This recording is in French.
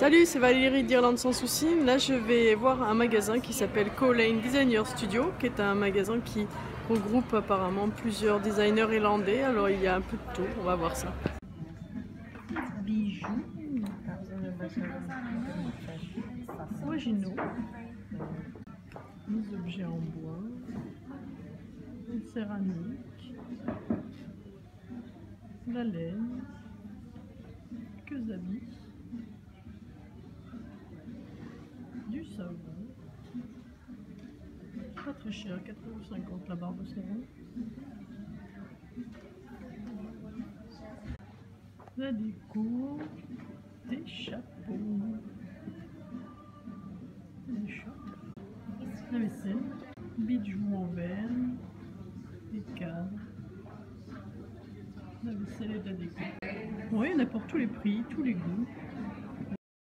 Salut, c'est Valérie d'Irlande sans souci. Là, je vais voir un magasin qui s'appelle Colane Designer Studio, qui est un magasin qui regroupe apparemment plusieurs designers irlandais. Alors, il y a un peu de tout. On va voir ça. Bijoux. Originaux. Des objets en bois. Une céramique. La laine. Quelques habits. Savon. Pas très cher, 4,50€ la barre de savon. La déco, des chapeaux, des chapeaux, la vaisselle, bijoux en verre, des cadres, la vaisselle et la déco. Oui, il a pour tous les prix, tous les goûts.